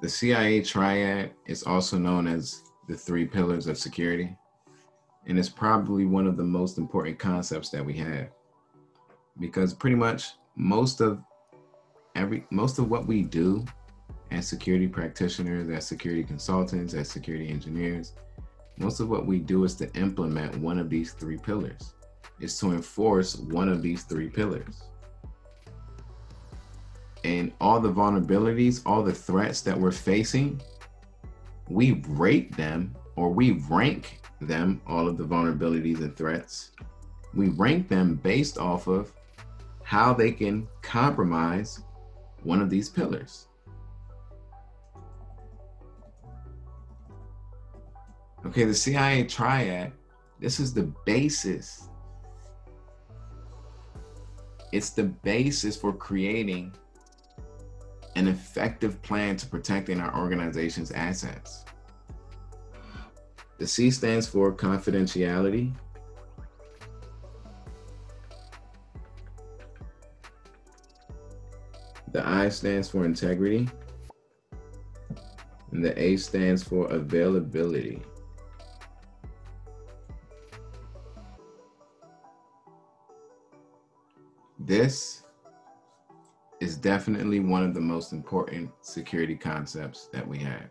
The CIA triad is also known as the three pillars of security, and it's probably one of the most important concepts that we have because pretty much most of every most of what we do as security practitioners, as security consultants, as security engineers, most of what we do is to implement one of these three pillars. Is to enforce one of these three pillars and all the vulnerabilities, all the threats that we're facing, we rate them or we rank them, all of the vulnerabilities and threats. We rank them based off of how they can compromise one of these pillars. Okay, the CIA triad, this is the basis. It's the basis for creating an effective plan to protecting our organization's assets. The C stands for confidentiality. The I stands for integrity. And the A stands for availability. This is definitely one of the most important security concepts that we have.